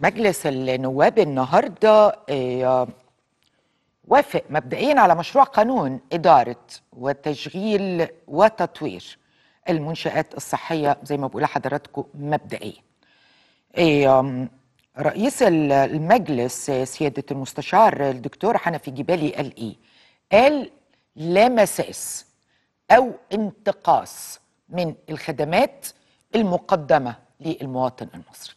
مجلس النواب النهارده آه، وافق مبدئيا على مشروع قانون إدارة وتشغيل وتطوير المنشآت الصحية زي ما بقول لحضراتكم مبدئيا آه، رئيس ال- المجلس آه، سيادة المستشار الدكتور حنفي جبالي قال إيه؟ قال لا مساس أو انتقاص من الخدمات المقدمة للمواطن المصري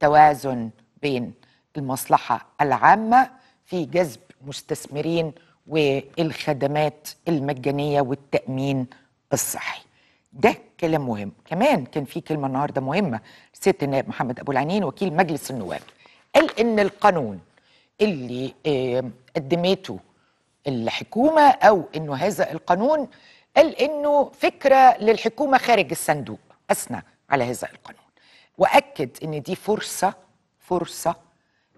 توازن بين المصلحة العامة في جذب مستثمرين والخدمات المجانية والتأمين الصحي. ده كلام مهم. كمان كان في كلمة النهاردة مهمة سيادة النائب محمد أبو العنين وكيل مجلس النواب. قال إن القانون اللي قدمته الحكومة أو إنه هذا القانون قال إنه فكرة للحكومة خارج الصندوق أثنى على هذا القانون. وأكد إن دي فرصة فرصة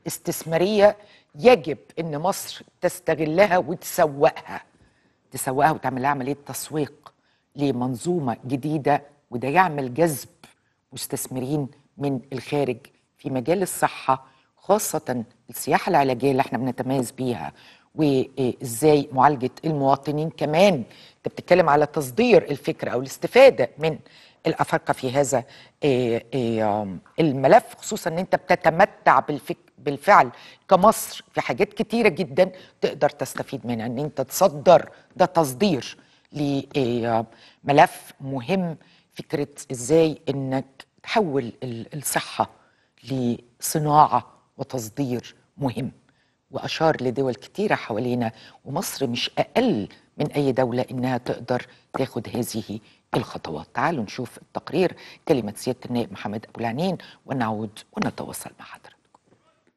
استثمارية يجب إن مصر تستغلها وتسوقها. تسوقها وتعمل لها عملية تسويق لمنظومة جديدة وده يعمل جذب مستثمرين من الخارج في مجال الصحة خاصة السياحة العلاجية اللي إحنا بنتميز بيها. وإزاي معالجة المواطنين كمان. أنت بتتكلم على تصدير الفكرة أو الاستفادة من الأفارقة في هذا آه، آه، آم، الملف خصوصا إن أنت بتتمتع بالفك بالفعل كمصر في حاجات كتيرة جدا تقدر تستفيد منها. إن أنت تصدر ده تصدير لملف مهم فكرة إزاي إنك تحول ال- الصحة لصناعة وتصدير مهم. وأشار لدول كتيرة حوالينا ومصر مش أقل من أي دولة إنها تقدر تاخد هذه الخطوات. تعالوا نشوف التقرير كلمة سيادة النائب محمد أبو العنين ونعود ونتواصل مع حضرتك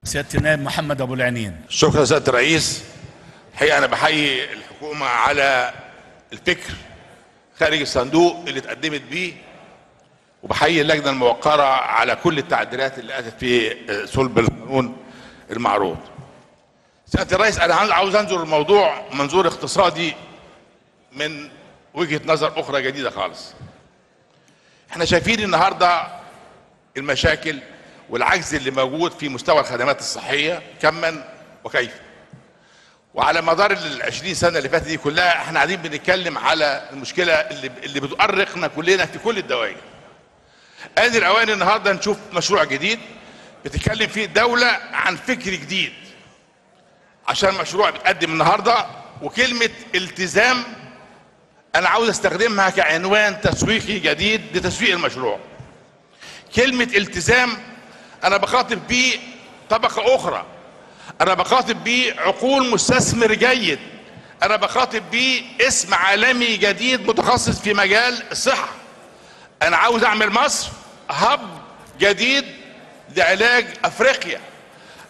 سيادة النائب محمد أبو العنين. شكرا سيادة الرئيس. الحقيقة أنا بحيي الحكومة على الفكر خارج الصندوق اللي اتقدمت بيه وبحيي اللجنة الموقرة على كل التعديلات اللي أتت في صلب القانون المعروض. سيادة الرئيس أنا عاوز أنظر الموضوع منظور اقتصادي من وجهة نظر أخرى جديدة خالص إحنا شايفين النهارده المشاكل والعجز اللي موجود في مستوى الخدمات الصحية كما وكيف وعلى مدار ال 20 سنة اللي فاتت دي كلها إحنا قاعدين بنتكلم على المشكلة اللي اللي بتؤرقنا كلنا في كل الدوائر. آن الاوان النهارده نشوف مشروع جديد بتتكلم فيه الدولة عن فكر جديد. عشان مشروع بيتقدم النهارده وكلمة التزام أنا عاوز استخدمها كعنوان تسويقي جديد لتسويق المشروع. كلمة التزام أنا بخاطب بيه طبقة أخرى. أنا بخاطب بيه عقول مستثمر جيد. أنا بخاطب بيه اسم عالمي جديد متخصص في مجال الصحة. أنا عاوز أعمل مصر هب جديد لعلاج أفريقيا.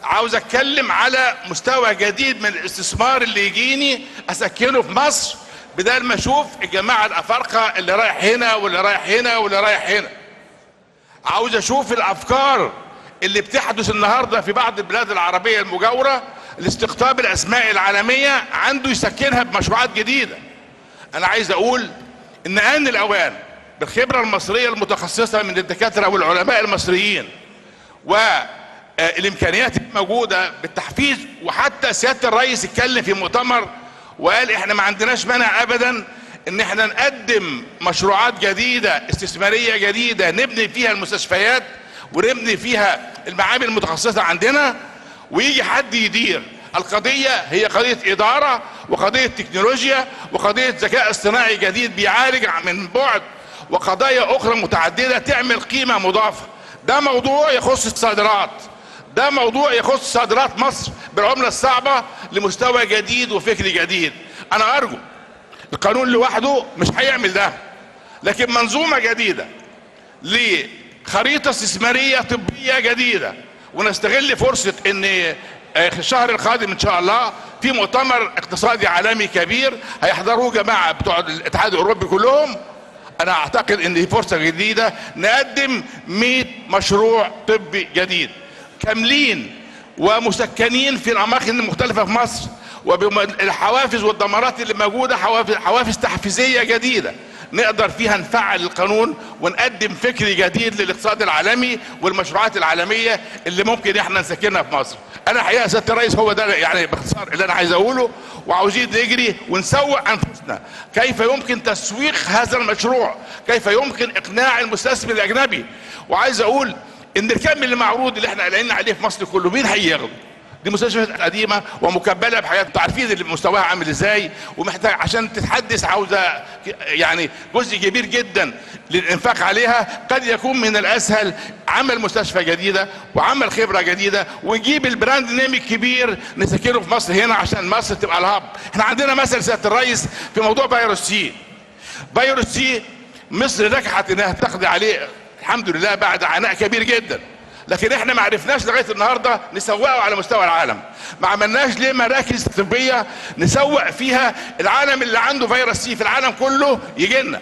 عاوز أتكلم على مستوى جديد من الاستثمار اللي يجيني أسكنه في مصر بدل ما أشوف الجماعة الأفارقة اللي رايح هنا واللي رايح هنا واللي رايح هنا. عاوز أشوف الأفكار اللي بتحدث النهارده في بعض البلاد العربية المجاورة لاستقطاب الأسماء العالمية عنده يسكنها بمشروعات جديدة. أنا عايز أقول إن آن الأوان بالخبرة المصرية المتخصصة من الدكاترة والعلماء المصريين والامكانيات الموجوده بالتحفيز وحتى سيادة الرئيس اتكلم في مؤتمر وقال إحنا ما عندناش مانع ابدا إن إحنا نقدم مشروعات جديدة استثمارية جديدة نبني فيها المستشفيات ونبني فيها المعامل المتخصصة عندنا ويجي حد يدير. القضية هي قضية إدارة وقضية تكنولوجيا وقضية ذكاء اصطناعي جديد بيعالج من بعد وقضايا أخرى متعددة تعمل قيمة مضافة. ده موضوع يخص الصادرات. ده موضوع يخص صادرات مصر. بالعملة الصعبة لمستوى جديد وفكر جديد. أنا أرجو القانون لوحده مش هيعمل ده لكن منظومة جديدة لخريطة استثمارية طبية جديدة ونستغل فرصة إن آه، الشهر القادم إن شاء الله في مؤتمر اقتصادي عالمي كبير هيحضروه جماعة بتوع الاتحاد الأوروبي كلهم. أنا أعتقد إن دي فرصة جديدة نقدم 100 مشروع طبي جديد. كاملين ومسكنين في الأماكن المختلفة في مصر وبالحوافز والضمانات اللي موجودة حوافز, حوافز تحفيزية جديدة. نقدر فيها نفعل القانون ونقدم فكر جديد للاقتصاد العالمي والمشروعات العالمية اللي ممكن إحنا نسكنها في مصر. أنا الحقيقة يا سياده الرئيس هو ده يعني باختصار اللي أنا عايز أقوله وعاوزين نجري ونسوق أنفسنا. كيف يمكن تسويق هذا المشروع؟ كيف يمكن إقناع المستثمر الأجنبي؟ وعايز أقول إن الكم اللي معروض اللي إحنا قلقانين عليه في مصر كله مين هياخده؟ دي مستشفيات قديمة ومكبلة بحاجات أنتوا عارفين مستواها عامل إزاي ومحتاج عشان تتحدث عاوزة يعني جزء كبير جدا للإنفاق عليها قد يكون من الأسهل عمل مستشفى جديدة وعمل خبرة جديدة ونجيب ال brand name الكبير نسكنه في مصر هنا عشان مصر تبقى ال hub. إحنا عندنا مثل سيادة الرئيس في موضوع فيروس سي. فيروس سي مصر نجحت إنها تقضي عليه الحمد لله بعد عناء كبير جدا. لكن إحنا ما عرفناش لغاية النهارده نسوقه على مستوى العالم. ما عملناش ليه مراكز طبية نسوق فيها العالم اللي عنده فيروس سي في العالم كله يجي لنا؟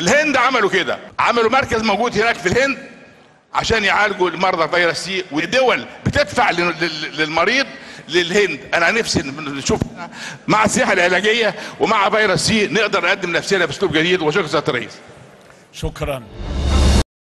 الهند عملوا كده. عملوا مركز موجود هناك في الهند عشان يعالجوا المرضى فيروس سي والدول بتدفع لل- لل- للمريض للهند. أنا نفسي نشوف مع السياحة العلاجية ومع فيروس سي نقدر نقدم نفسنا بأسلوب جديد. وشكرا سياده الرئيس شكرا.